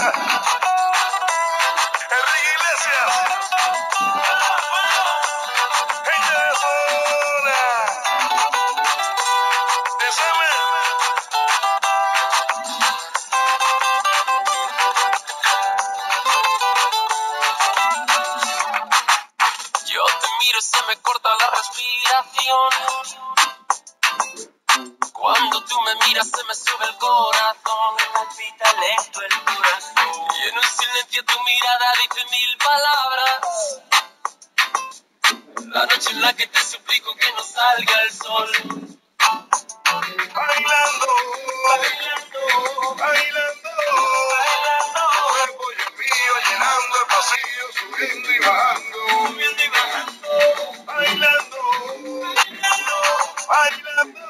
Enrique Iglesias. Ella es sola. Díseme. Yo te miro y se me corta la respiración. Cuando tú me miras se me sube el corazón. Me palpita lento el un silencio tu mirada dice mil palabras. La noche en la que te suplico que no salga el sol. Bailando, bailando, bailando, bailando. Cuerpo y el mío llenando el pasillo, subiendo y bajando. Subiendo y bajando. Bailando, bailando, bailando.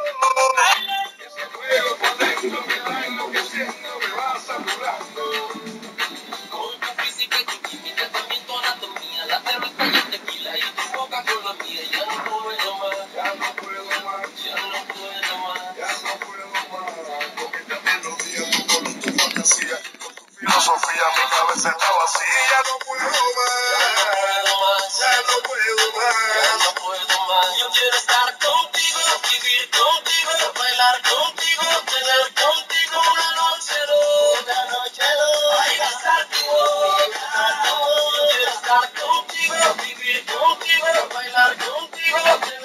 Filosofía, mi cabeza está vacía. Ya no puedo más, Ya no puedo más, ya no puedo ya más. no puedo más. Yo quiero estar contigo, vivir contigo, bailar contigo. don't give up, don't give up, don't give up.